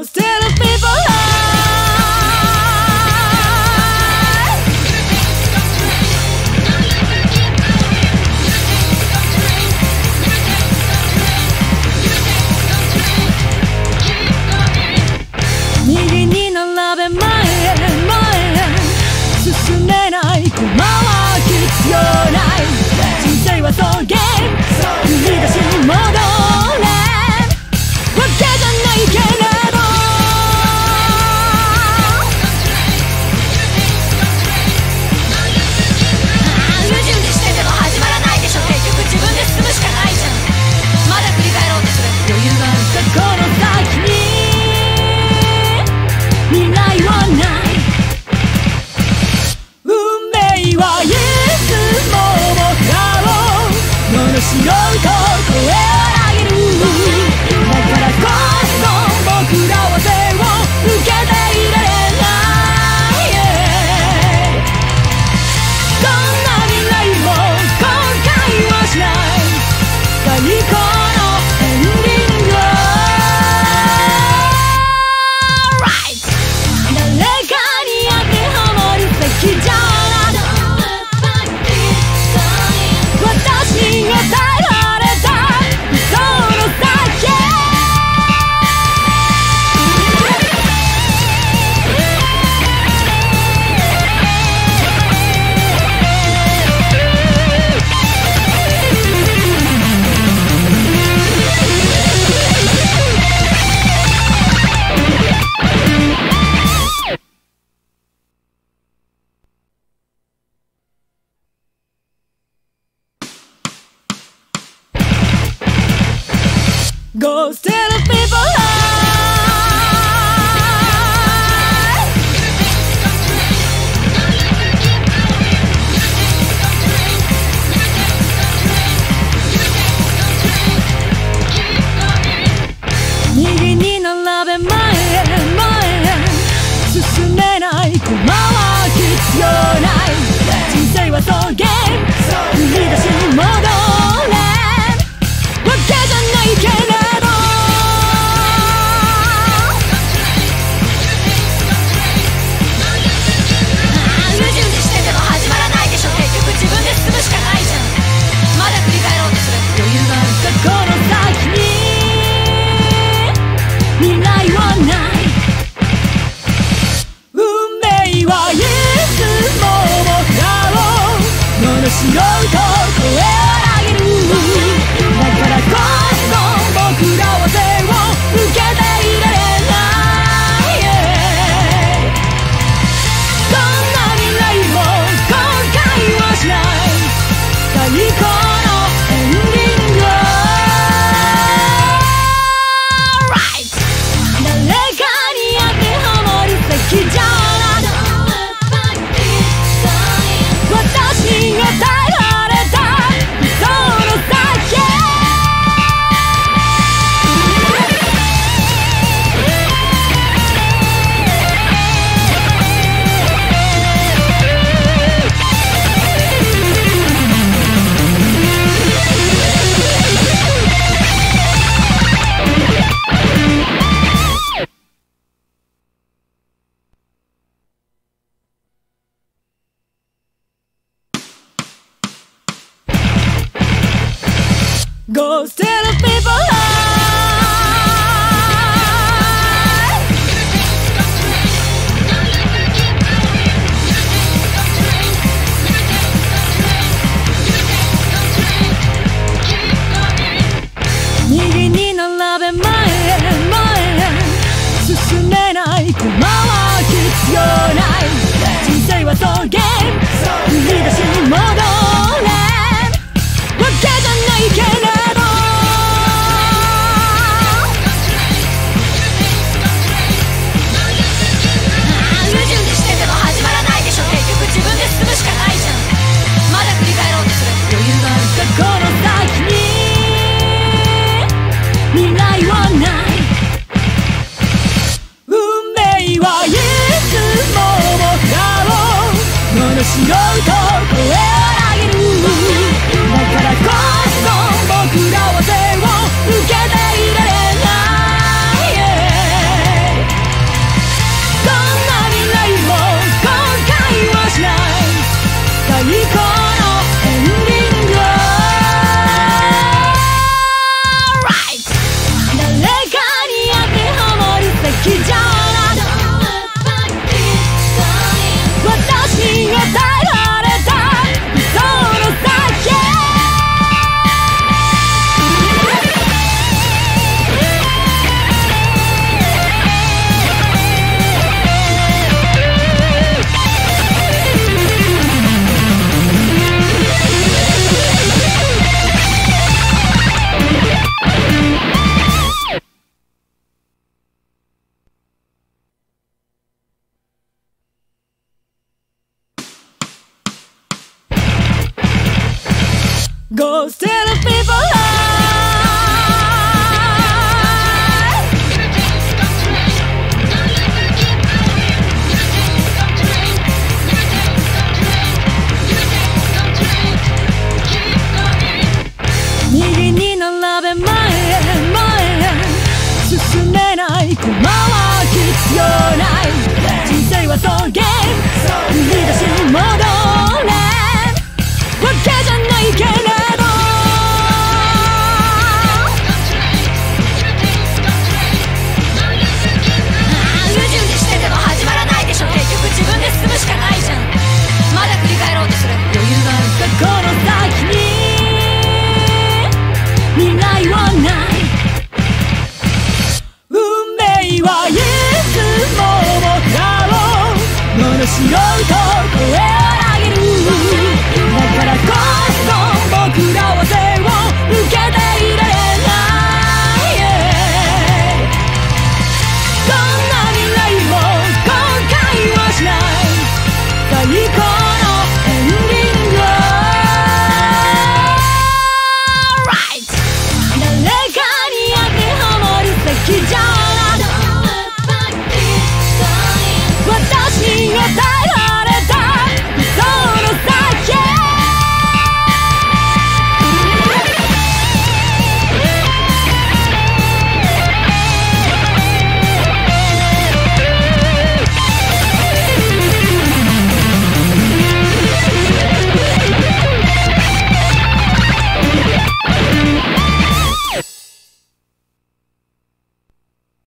toasted. now Go set up 白い Ghost elephant. Yes, you're the Go tell the people.